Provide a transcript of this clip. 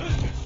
Ugh.